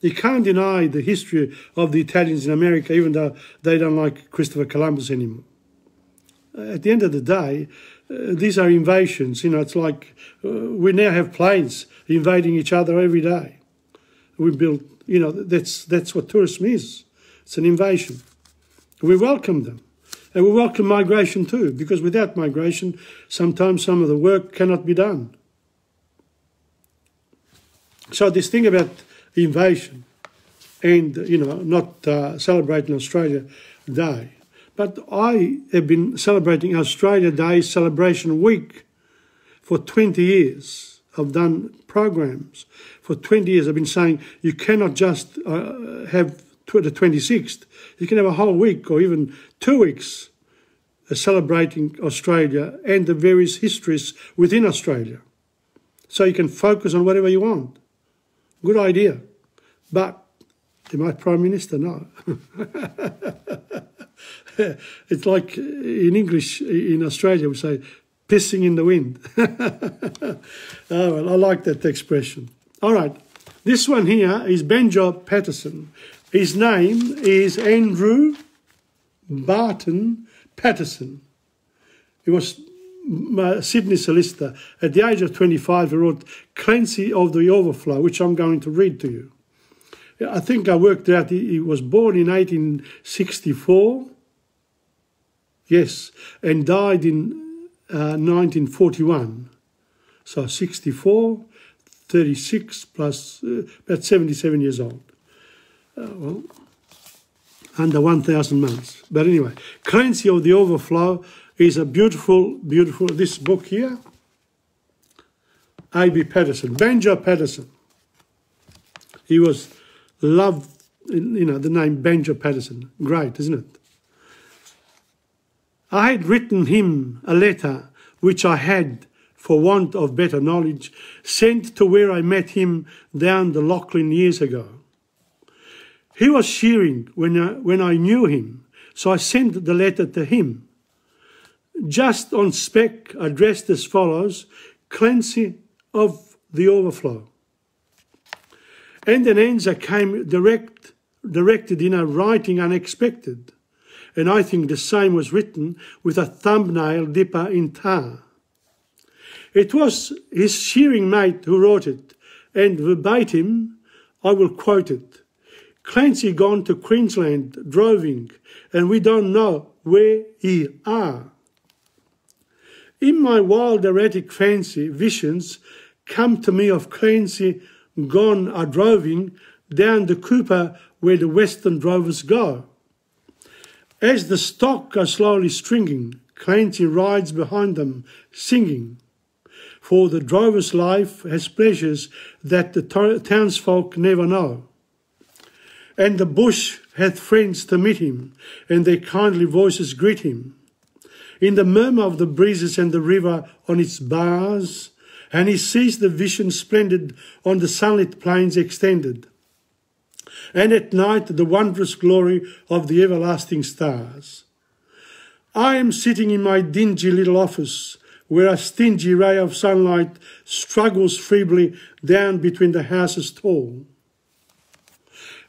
You can't deny the history of the Italians in America, even though they don't like Christopher Columbus anymore. At the end of the day, uh, these are invasions. You know, it's like uh, we now have planes invading each other every day. We build, you know, that's that's what tourism is. It's an invasion. We welcome them. And we welcome migration too, because without migration, sometimes some of the work cannot be done. So this thing about invasion and, you know, not uh, celebrating Australia Day. But I have been celebrating Australia Day Celebration Week for 20 years. I've done programs for 20 years. I've been saying you cannot just uh, have the 26th. You can have a whole week or even two weeks uh, celebrating Australia and the various histories within Australia. So you can focus on whatever you want. Good idea. But I Prime Minister? No. it's like in English in Australia we say pissing in the wind. oh, well, I like that expression. All right. This one here is Banjo Paterson. His name is Andrew Barton Paterson. He was uh, Sydney solicitor. At the age of 25, he wrote Clancy of the Overflow, which I'm going to read to you. I think I worked out he, he was born in 1864, yes, and died in uh, 1941. So 64, 36 plus uh, about 77 years old. Uh, well, under 1,000 months. But anyway, Clancy of the Overflow is a beautiful, beautiful, this book here, A.B. Paterson, Banjo Paterson. He was loved, you know, the name Banjo Paterson. Great, isn't it? I had written him a letter which I had, for want of better knowledge, sent to where I met him down the Lachlan years ago. He was shearing when I, when I knew him, so I sent the letter to him. Just on spec, addressed as follows Clancy of the Overflow. And an answer came direct, directed in a writing unexpected, and I think the same was written with a thumbnail dipper in tar. It was his shearing mate who wrote it, and verbatim, I will quote it. Clancy gone to Queensland droving, and we don't know where he are. In my wild erratic fancy, visions come to me of Clancy gone a droving down the Cooper where the western drovers go. As the stock are slowly stringing, Clancy rides behind them, singing. For the drover's life has pleasures that the townsfolk never know. And the bush hath friends to meet him, and their kindly voices greet him. In the murmur of the breezes and the river on its bars, and he sees the vision splendid on the sunlit plains extended. And at night the wondrous glory of the everlasting stars. I am sitting in my dingy little office, where a stingy ray of sunlight struggles feebly down between the houses tall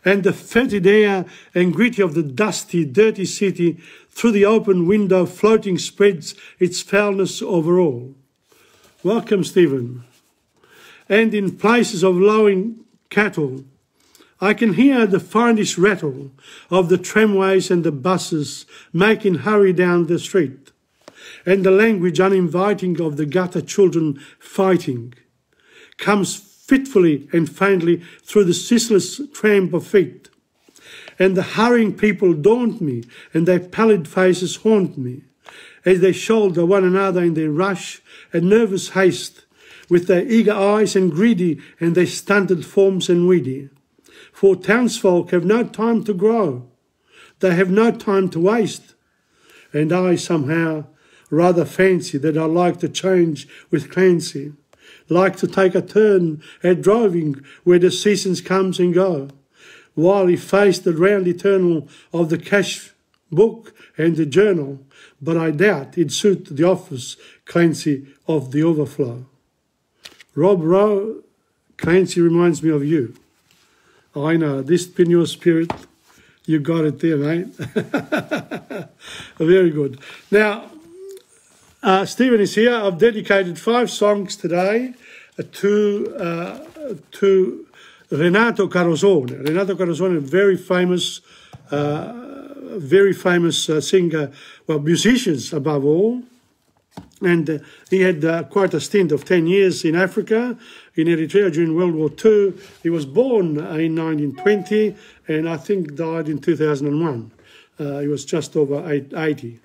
and the fetid air and gritty of the dusty, dirty city through the open window floating spreads its foulness over all. Welcome, Stephen. And in places of lowing cattle, I can hear the fiendish rattle of the tramways and the buses making hurry down the street, and the language uninviting of the gutter children fighting comes fitfully and faintly through the ceaseless tramp of feet. And the hurrying people daunt me, and their pallid faces haunt me, as they shoulder one another in their rush and nervous haste, with their eager eyes and greedy, and their stunted forms and weedy. For townsfolk have no time to grow, they have no time to waste. And I somehow rather fancy that I like to change with Clancy like to take a turn at driving where the seasons comes and go, while he faced the round eternal of the cash book and the journal, but I doubt it'd suit the office Clancy of the overflow. Rob Rowe, Clancy reminds me of you. I know, this been your spirit. You got it there, mate. Very good. Now, uh, Stephen is here. I've dedicated five songs today to uh, to Renato Carosone. Renato Carosone, a very famous, uh, very famous uh, singer, well, musicians above all. And uh, he had uh, quite a stint of 10 years in Africa, in Eritrea during World War II. He was born in 1920 and I think died in 2001. he was just over 80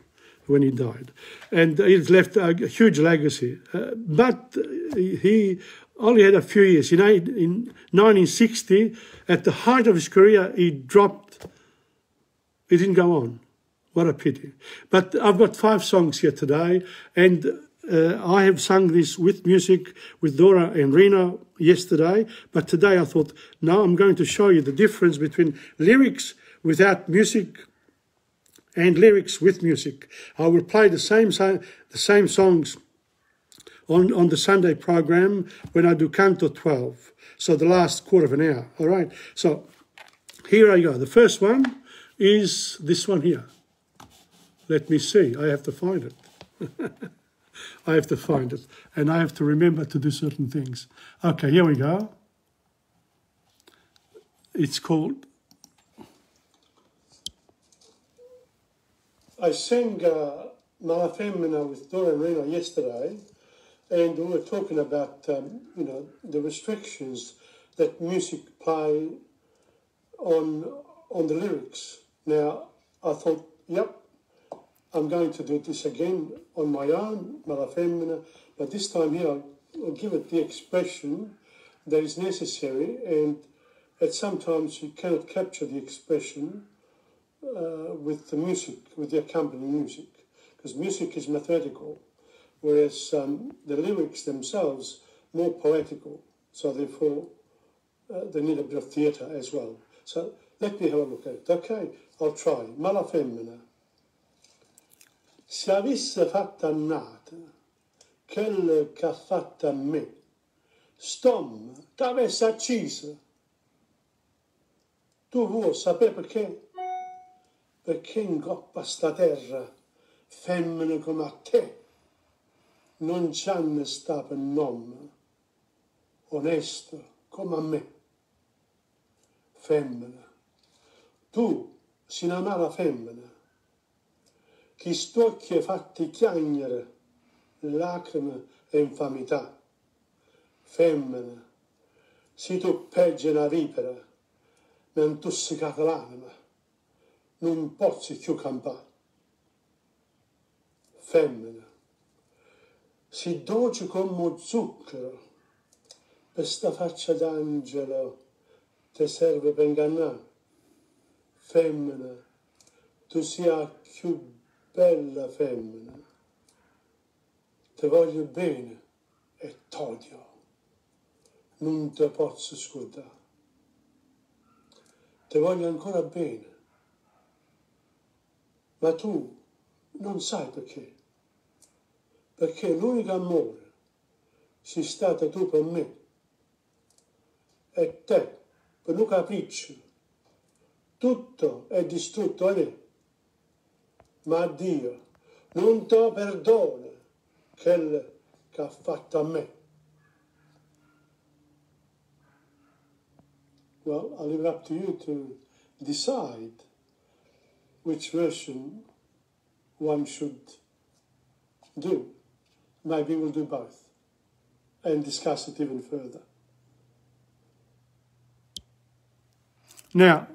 when he died. And he's left a huge legacy. Uh, but he only had a few years. In, in 1960, at the height of his career, he dropped. He didn't go on. What a pity. But I've got five songs here today, and uh, I have sung this with music with Dora and Rena yesterday. But today I thought, now I'm going to show you the difference between lyrics without music and lyrics with music. I will play the same the same songs on, on the Sunday program when I do Canto 12. So the last quarter of an hour. All right. So here I go. The first one is this one here. Let me see. I have to find it. I have to find it. And I have to remember to do certain things. Okay, here we go. It's called. I sang uh, Mala Femmina with Dora Reno yesterday, and we were talking about, um, you know, the restrictions that music play on on the lyrics. Now, I thought, yep, I'm going to do this again on my own, Mala Femmina, but this time here I'll, I'll give it the expression that is necessary, and at sometimes you cannot capture the expression uh, with the music, with the accompanying music, because music is methodical, whereas um, the lyrics themselves more poetical. So therefore, uh, they need a bit of theatre as well. So let me have a look at it. Okay, I'll try. Mala femmina. Se avesse fatta annata quel che ha fatto a me, stom, t'avesse acciso. Tu vuoi sapere perché? Perché in coppa sta terra, femmine come a te, non c'hanno sta per nome, onesto come a me. Femmina. Tu, si la femmina, chi stocchi fatti chiagnere, lacrime e infamità. Femmina, si tu peggio una vipera, mi intossicata l'anima, non posso più campare. Femmina, si dolce come zucchero, per sta faccia d'angelo, te serve per ingannare femmina, tu sia più bella femmina. Ti voglio bene e t'odio. Non ti posso scordare. Ti voglio ancora bene. Ma tu non sai perché. Perché l'unico amore sei stata tu per me. E te, per un capriccio, tutto è distrutto lì. Ma Dio non ti perdona quel che ha fatto a me. Well, I'll leave it up to you to decide which version one should do. Maybe we'll do both and discuss it even further. Now,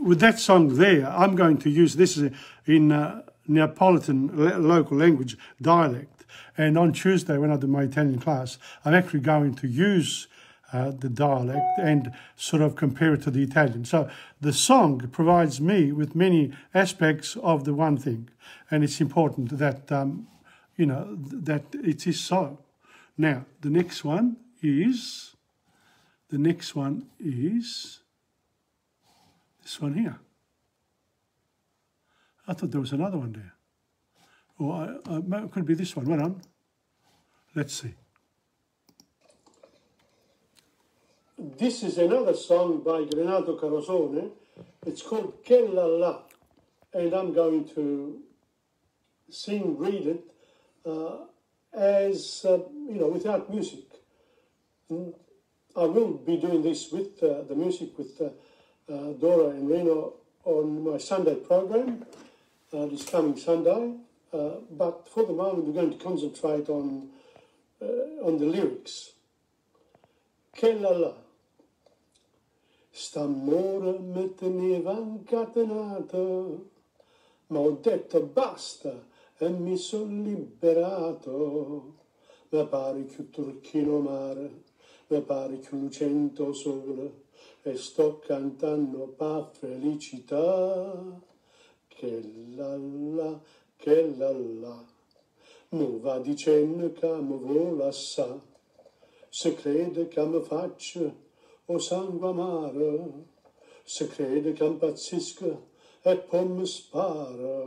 with that song there, I'm going to use this in uh, Neapolitan local language dialect. And on Tuesday, when I do my Italian class, I'm actually going to use uh, the dialect and sort of compare it to the Italian. So the song provides me with many aspects of the one thing, and it's important that um, you know that it is so. Now the next one is the next one is this one here. I thought there was another one there. Or it could be this one. Hold on. Let's see. This is another song by Renato Carosone. It's called Che La La. And I'm going to sing, read it uh, as, uh, you know, without music. Mm, I will be doing this with uh, the music with uh, uh, Dora and Reno on my Sunday program uh, this coming Sunday. But for the moment, we're going to concentrate on on the lyrics. Che la la. St'amore mi teneva incatenato, ma ho detto basta e mi sono liberato. Mi pare più turchino mare, mi pare più lucento sole, e sto cantando pa felicità che la la che la la mu va dicendo che mi vola sa se crede che mi faccio o sangue amaro se crede che impazzisco e poi mi spara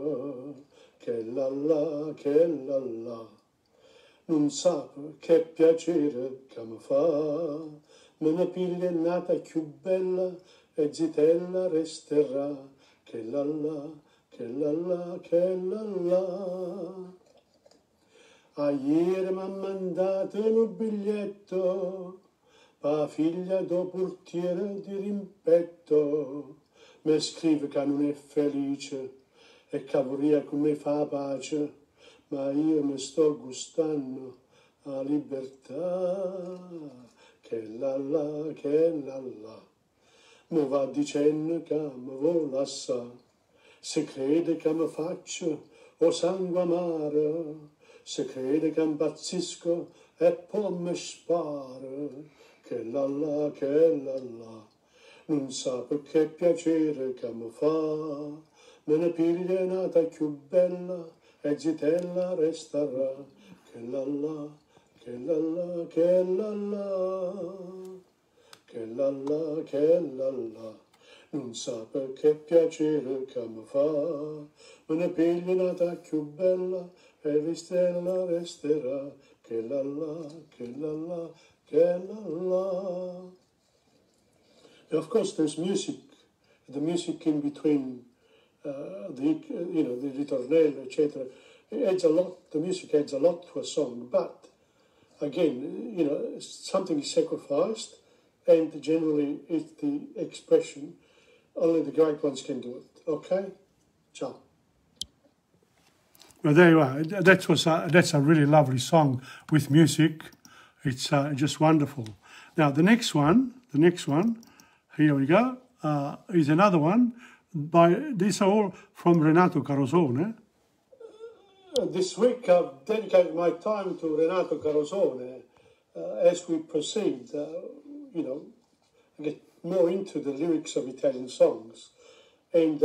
che la che la non sa che piacere che mi fa ma una piglia nata più bella e zitella resterà, che la che la che la. A ieri mi ha mandato un biglietto, pa figlia do portiere di rimpetto. Mi scrive che non è felice e che come fa pace, ma io mi sto gustando la libertà. Che la la, che la la. Mi va dicendo che mi vuole lasciare, se crede che mi faccio o sangue amaro, se crede che impazzisco e poi mi spara, che la che la non sa che piacere che mi fa, me ne piglia nata più bella e zitella resterà, che la che la che la che la che la non sa che piacere che mi fa, una piglionata più bella e ristella resterà, che la la, che la, Of course there's music, the music in between uh, the, you know, the ritornello, etc. It adds a lot, the music adds a lot to a song, but again, you know, something is sacrificed and generally it's the expression only the great ones can do it. Okay? Ciao. Well, there you are. That was a, that's a really lovely song with music. It's uh, just wonderful. Now the next one, the next one, here we go, uh, is another one by. These are all from Renato Carosone. Uh, this week I've dedicated my time to Renato Carosone. Uh, as we proceed, uh, you know, get more into the lyrics of Italian songs. And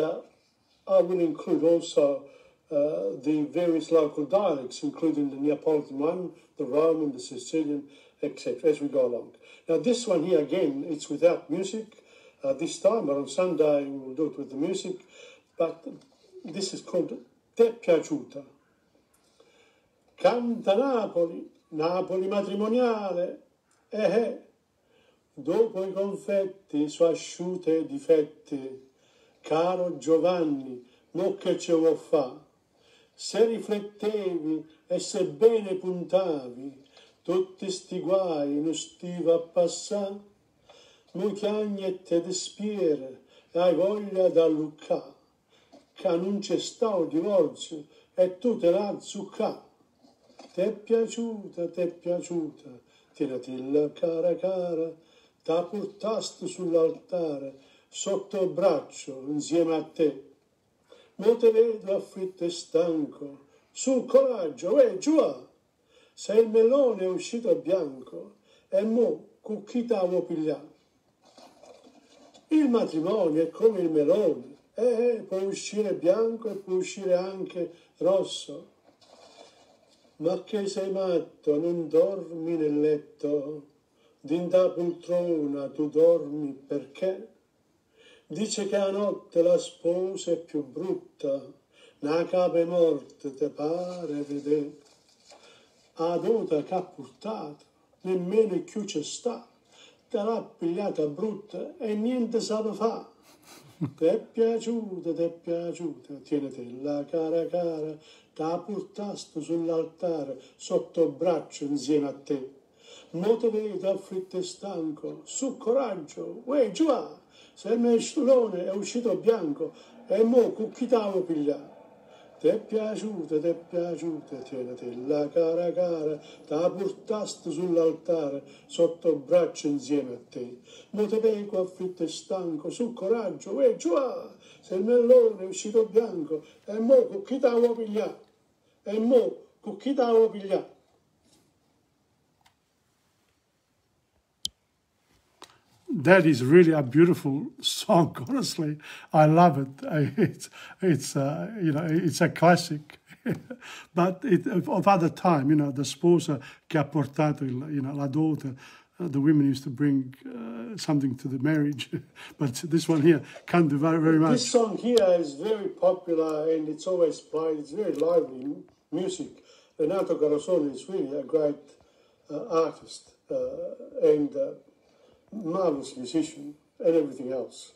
I will include also uh, the various local dialects, including the Neapolitan one, the Roman, the Sicilian, etc., as we go along. Now, this one here again, it's without music uh, this time, but on Sunday we will do it with the music. But this is called Te piaciuta. Canta Napoli, Napoli matrimoniale, eh eh. Dopo i confetti su asciute difetti, caro Giovanni, mo che ce vuoi fa? Se riflettevi e se bene puntavi, tutti sti guai non stiva a passà, mo chiagnette di spiere e hai voglia da lucca, che non c'è stato divorzio e tu te la zuccà. Ti è piaciuta, ti è piaciuta, tiratilla cara cara, t'ha portato sull'altare, sotto il braccio, insieme a te. Mo te vedo afflitto e stanco, sul coraggio, eh, giù! Se il melone è uscito bianco, e mo con chi t'avo pigliato? Il matrimonio è come il melone, eh, può uscire bianco e può uscire anche rosso. Ma che sei matto, non dormi nel letto, Dinda poltrona tu dormi perché? Dice che a notte la sposa è più brutta, una capa morta te pare vedere. A dota che ha portato, nemmeno più c'è sta, te l'ha pigliata brutta e niente sa fa. Ti è piaciuta, ti è piaciuta, tieniti la cara cara, t'ha portato sull'altare, sotto braccio insieme a te. Mo te vedo afflitto e stanco, su coraggio, uè giù se il mestolone è uscito bianco e mo con chi t'avo pigliato. Ti è piaciuta, ti è piaciuta, tieniti la cara cara, t'ha portato sull'altare, sotto braccio insieme a te. Mo te vedo afflitto e stanco, su coraggio, uè giù se il mellone è uscito bianco e mo con chi t'avo pigliato. E mo con chi t'avo pigliato. That is really a beautiful song. Honestly, I love it. It's it's uh, you know it's a classic, but it, of other time. You know, the sposa che ha portato il, you know la dota. Uh, the women used to bring uh, something to the marriage, but this one here can't do very very much. This song here is very popular and it's always played. It's very lively music. Renato Carosone is really a great uh, artist uh, and uh, marvelous musician and everything else.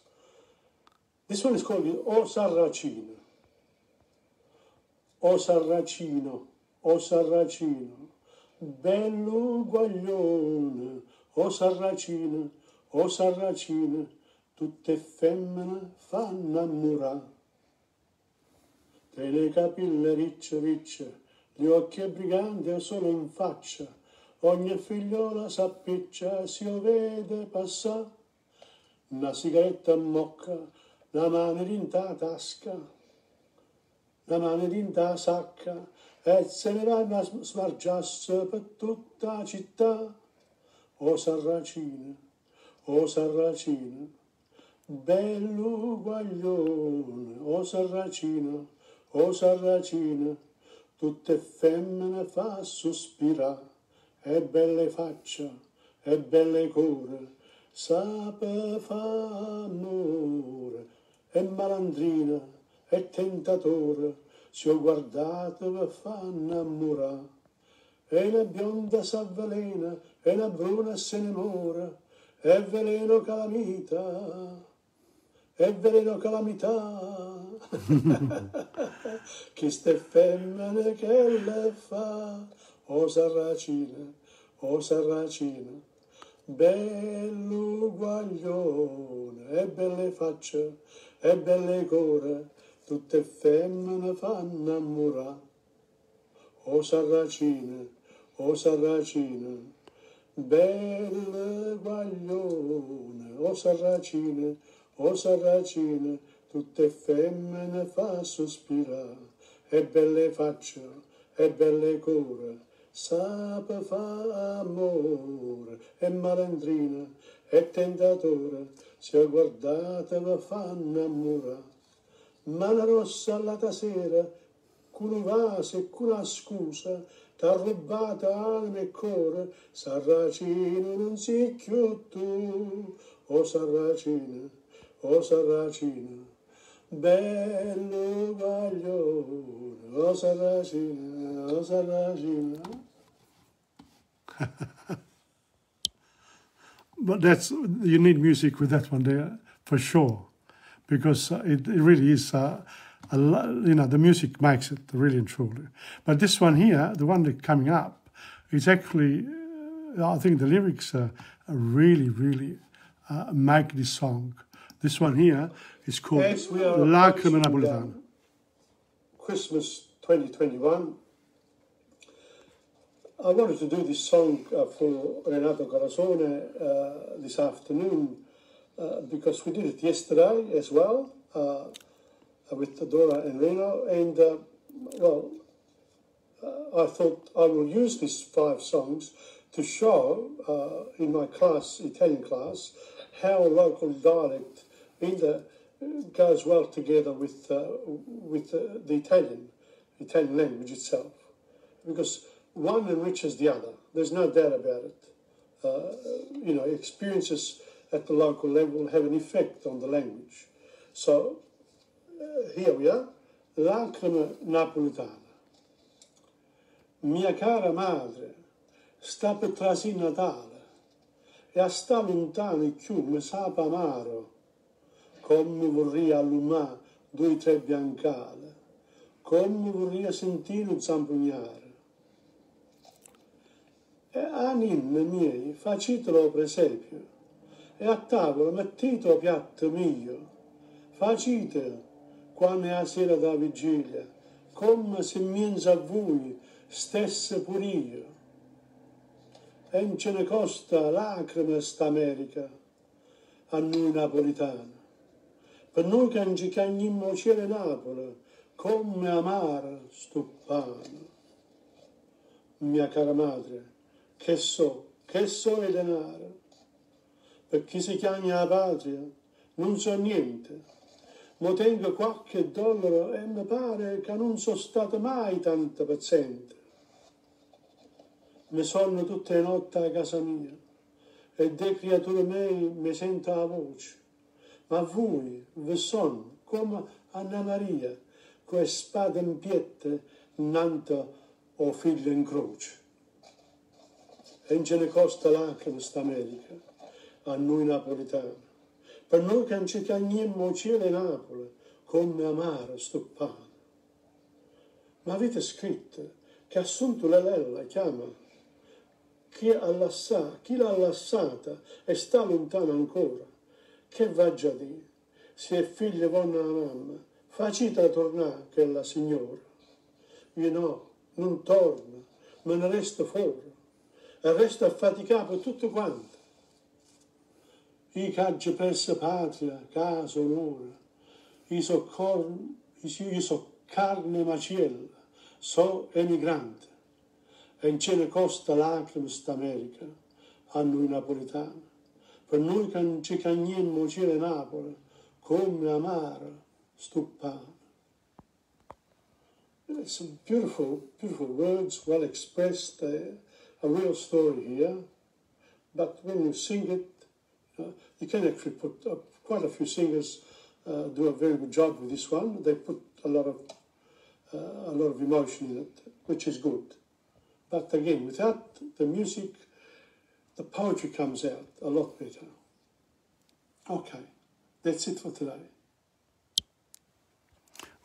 This one is called O Sarracino. O Sarracino, o sarracino, bello guaglione, o sarracina, o sarracina, tutte femmine fanno innamorare. Te le capille ricce ricce, gli occhi briganti solo in faccia, ogni figliola s'appiccia, si vede passare, una sigaretta a mocca, la mano in tasca, la mano in sacca, e se ne va a smargiasse per tutta la città. O Sarracina, o Sarracina, bello guaglione, o Sarracina, o Sarracina, tutte femmine fa sospirare, e belle faccia, e belle core, sape fa amore, e malandrina, e tentatore, si ho guardato per fa innamorare. E una bionda s'avvelena, e una bruna se ne mora, e veleno calamita, e veleno calamità. che ste femmine che le fa, o sarracina, o sarracina, bello guaglione, e belle facce, e belle core, tutte femmine fanno innamorare. O sarracina, o sarracina, belle guaglione, o sarracina, o sarracina, tutte femmine fa sospirare, e belle faccia, e belle core, sape fa amore, e malandrina, e tentatore, si è guardata va fa innamorare ma la rossa alla sera, con un vaso e con una scusa, t'ha rubata anima e cuore, sarracino non si tu, o sarracina, o sarracina, bello guaglione, o sarracina, o sarracina. but that's you need music with that one there for sure. because it, it really is, uh, a, you know, the music makes it really and truly. But this one here, the one that's coming up, is actually, uh, I think the lyrics are, are really, really uh, make this song. This one here is called yes, Lacrima Napoletana. Christmas 2021. I wanted to do this song uh, for Renato Carosone uh, this afternoon uh, because we did it yesterday as well uh, with Dora and Reno, and uh, well, uh, I thought I will use these five songs to show in my class, Italian class, how local dialect in the, goes well together with with the Italian Italian language itself, because one enriches the other. There's no doubt about it. you know, experiences at the local level have an effect on the language. So uh, here we are, lacrima napoletana. Mia cara madre, sta per trasì Natale e a sta lontano e mi sapa amaro, come vorrei allumare due tre biancale, come vorrei sentire un zampugnare. E a ninne miei, facitelo per esempio, e a tavola mettete il piatto mio, facite quando è la sera da vigilia, come se mienza a voi stesse pure io. E ce ne costa lacrime sta America a noi napolitani. Per noi che non ci chiamimmo cielo Napoli, come amare sto. Mia cara madre, che so, che so è denaro, per chi si chiama la patria, non so niente, ma tengo qualche dollaro e mi pare che non sono stato mai tanto paziente. Mi sono tutte le notti a casa mia e delle creature mie mi sento la voce, ma voi vi sono come Anna Maria, con spada in piette, nanta o figlio in croce. E ce ne costa lacrime sta America a noi napoletani. Per noi che non ci chiamiamo cielo Napoli, come amare sto pane. Ma avete scritto che assunto la lella, chiama, chi, allassa, chi l'ha lasciata e sta lontano ancora, che va già di, se è figlia buona la mamma, facita tornare che è la signora. Io no, non torno, me ne resto fuori, resto affaticato tutto quanto. I che persa patria, casa, onore, i so, io so carne maciella, so emigrante, e in cene costa lacrime st'America, a noi napoletani, per noi che ci cagnemmo cielo Napoli, come amaro sto pane. Some beautiful, beautiful words, well expressed, uh, a real story here. But when you sing it, uh, you can actually put uh, quite a few singers uh, do a very good job with this one. They put a lot of uh, a lot of emotion in it, which is good. But again, without the music, the poetry comes out a lot better. Okay, that's it for today.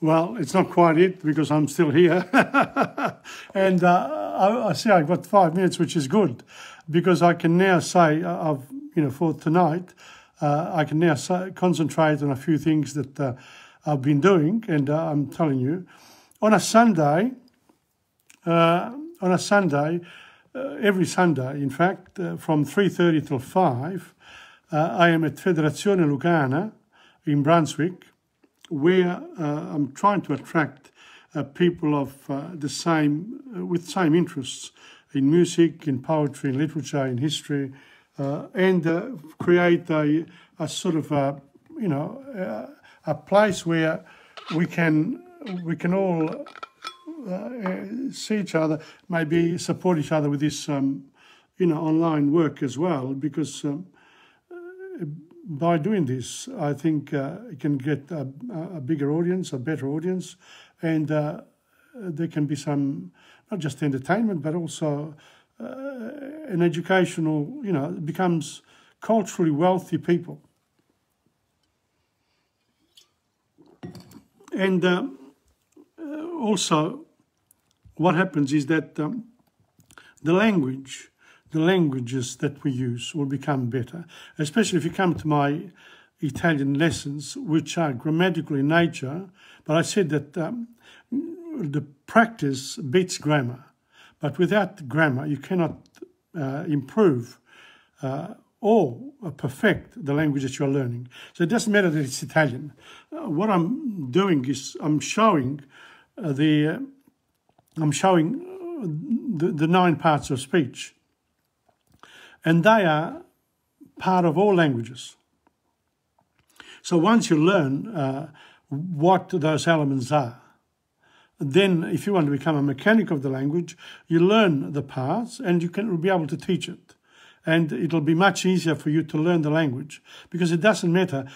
Well, it's not quite it because I'm still here. and uh, I, I, see I've got five minutes, which is good because I can now say, uh, I've, you know, for tonight, uh, I can now say, concentrate on a few things that uh, I've been doing. And uh, I'm telling you, on a Sunday, uh, on a Sunday, every Sunday, in fact, from 3.30 till 5, I am at Federazione Lucana in Brunswick, where uh, I'm trying to attract uh, people of uh, the same, with same interests in music, in poetry, in literature, in history, and create a, a sort of a, you know, a place where we can we can all uh, see each other, maybe support each other with this, um, you know, online work as well, because um, by doing this, I think uh, it can get a, a, bigger audience, a better audience, and uh, there can be some, not just entertainment, but also uh, an educational, you know, becomes culturally wealthy people. And uh, also, what happens is that um, the language the languages that we use will become better, especially if you come to my Italian lessons, which are grammatical in nature. But I said that um, the practice beats grammar. But without grammar, you cannot uh, improve uh, or perfect the language that you're learning. So it doesn't matter that it's Italian. Uh, what I'm doing is I'm showing uh, the uh, I'm showing uh, the, the nine parts of speech and they are part of all languages. So once you learn uh, what those elements are, then if you want to become a mechanic of the language, you learn the parts and you can be able to teach it. And it'll be much easier for you to learn the language because it doesn't matter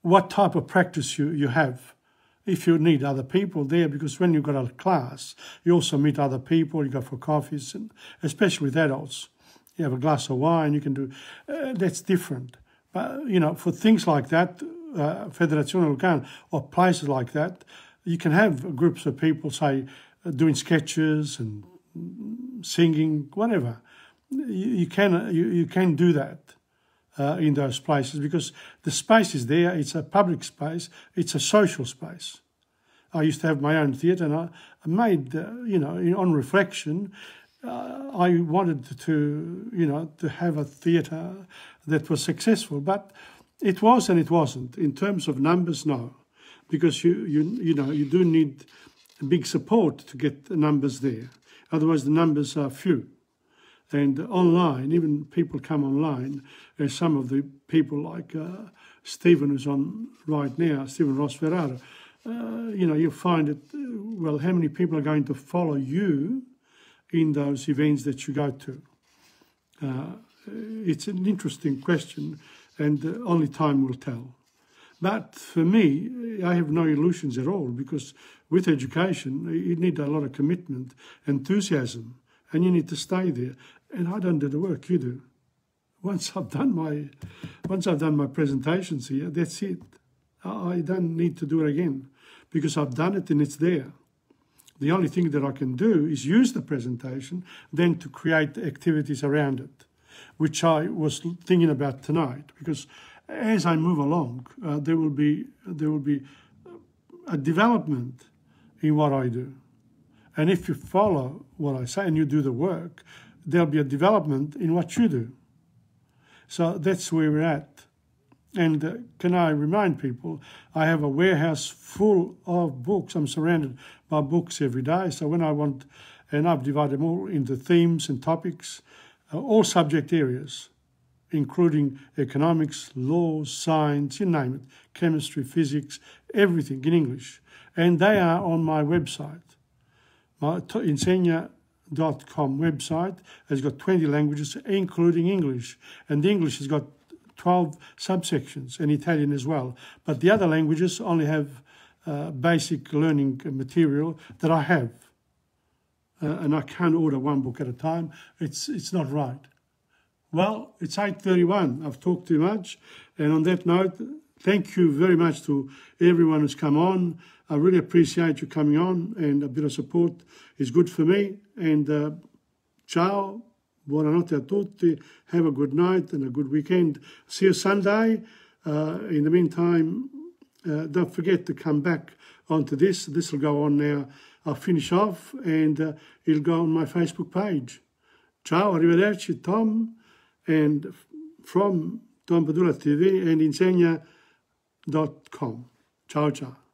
what type of practice you, you have. If you need other people there, because when you've got a class, you also meet other people, you go for coffees, and especially with adults you have a glass of wine, you can do, uh, that's different. But, you know, for things like that, uh, Federazione Lucana, or places like that, you can have groups of people, say, uh, doing sketches and singing, whatever. You, you can you, you can do that uh, in those places because the space is there. It's a public space. It's a social space. I used to have my own theatre, and I made, uh, you know, on reflection, uh, I wanted to, you know, to have a theatre that was successful, but it was and it wasn't. In terms of numbers, no, because you, you, you know, you do need big support to get the numbers there. Otherwise, the numbers are few. And online, even people come online, as some of the people like uh, Stephen, who's on right now, Stephen Ross Ferrara, uh, you know, you find it, well, how many people are going to follow you in those events that you go to? Uh, it's an interesting question, and uh, only time will tell. But for me, I have no illusions at all because with education, you need a lot of commitment, enthusiasm, and you need to stay there. And I don't do the work, you do. Once I've done my, once I've done my presentations here, that's it. I don't need to do it again because I've done it and it's there. The only thing that I can do is use the presentation then to create activities around it, which I was thinking about tonight. Because as I move along, uh, there will be there will be a development in what I do, and if you follow what I say and you do the work, there'll be a development in what you do. So that's where we're at. And uh, can I remind people, I have a warehouse full of books. I'm surrounded by books every day. So when I want, and I've divided them all into themes and topics, all subject areas, including economics, law, science, you name it, chemistry, physics, everything in English. And they are on my website. My Insegna.com website has got 20 languages, including English. And English has got 12 subsections and Italian as well. But the other languages only have uh, basic learning material that I have. Uh, and I can't order one book at a time. It's, it's not right. Well, it's 8.31. I've talked too much. And on that note, thank you very much to everyone who's come on. I really appreciate you coming on and a bit of support is good for me. And uh, ciao. Buonanotte a tutti. Have a good night and a good weekend. See you Sunday. Uh, in the meantime, uh, don't forget to come back onto this. This will go on now. I'll finish off and uh, it'll go on my Facebook page. Ciao, arrivederci, Tom, and from Tom Padula TV and Insegna.com. Ciao, ciao.